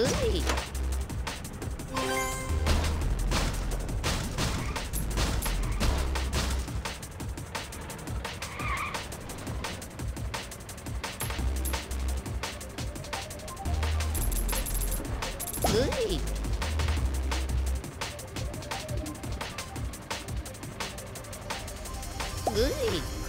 Ooh. Ooh.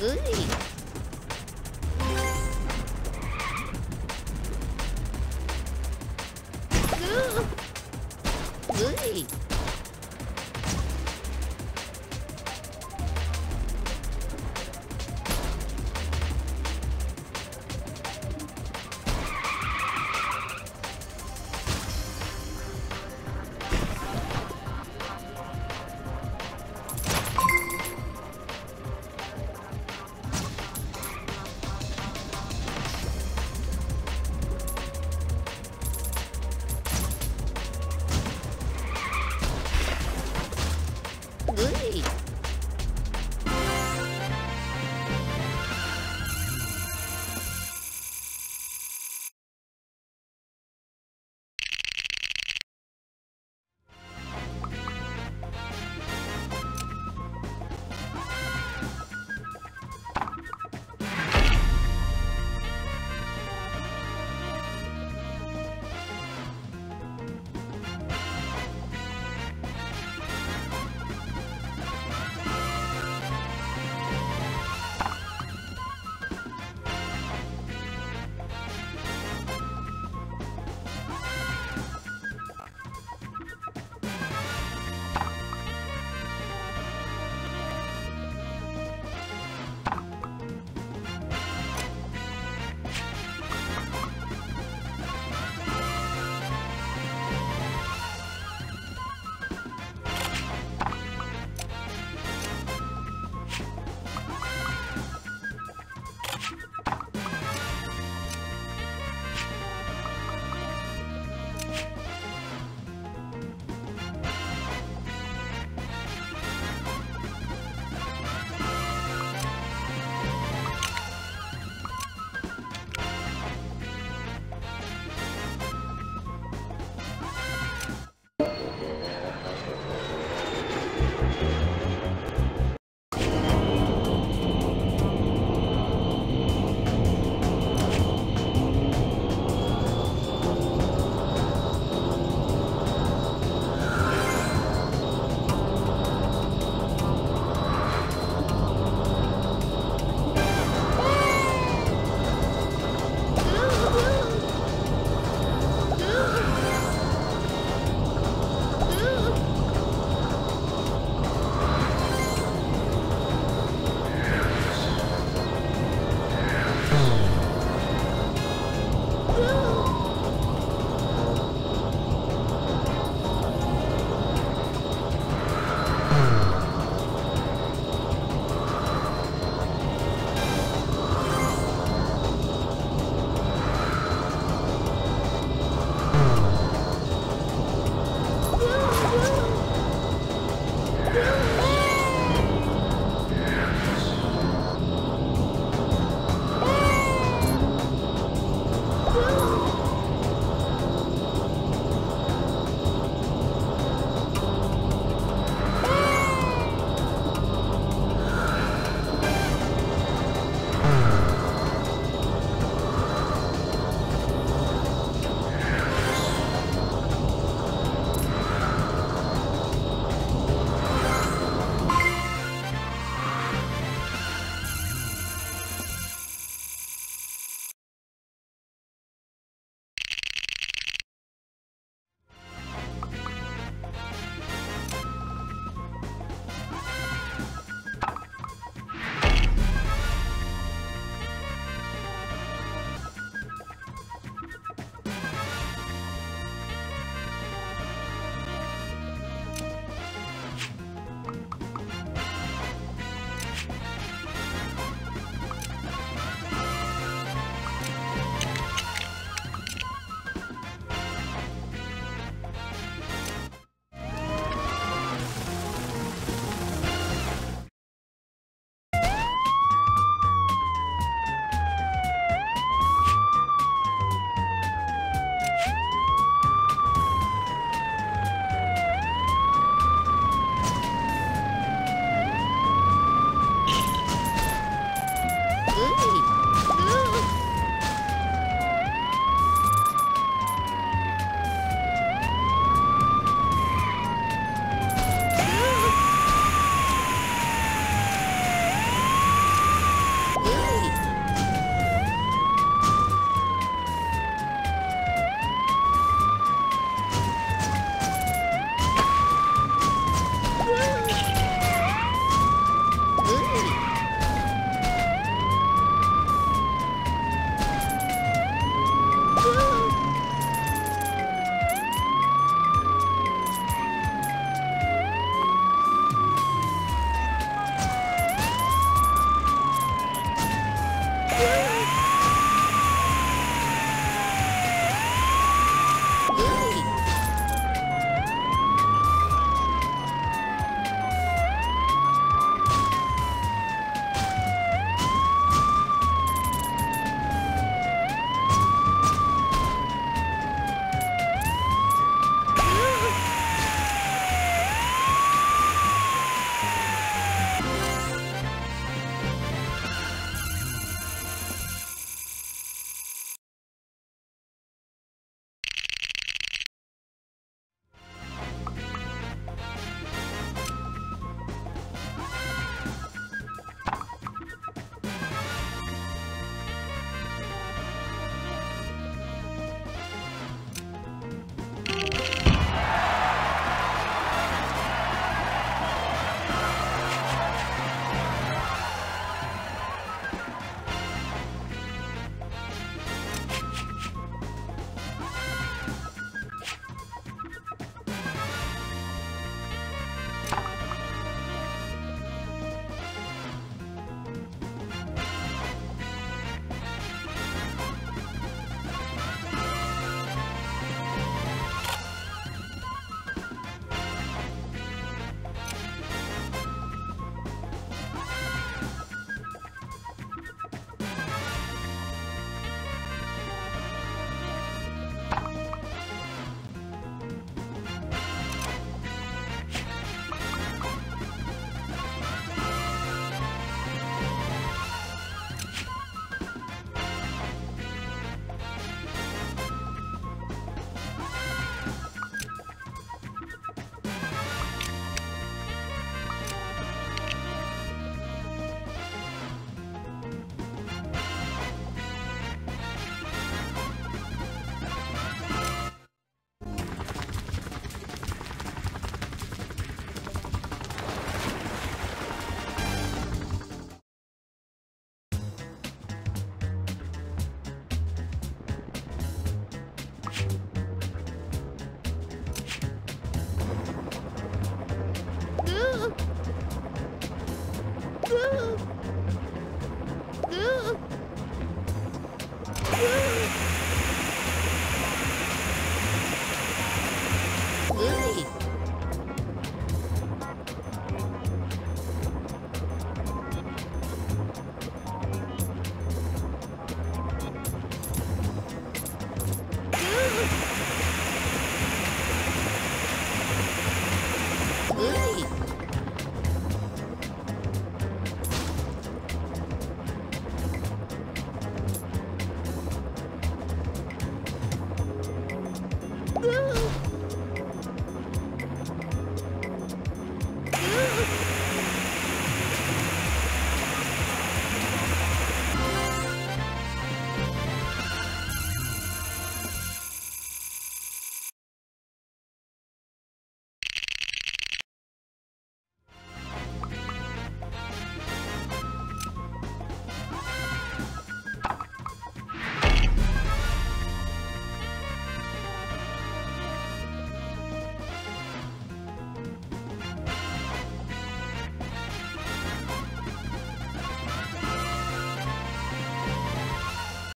good.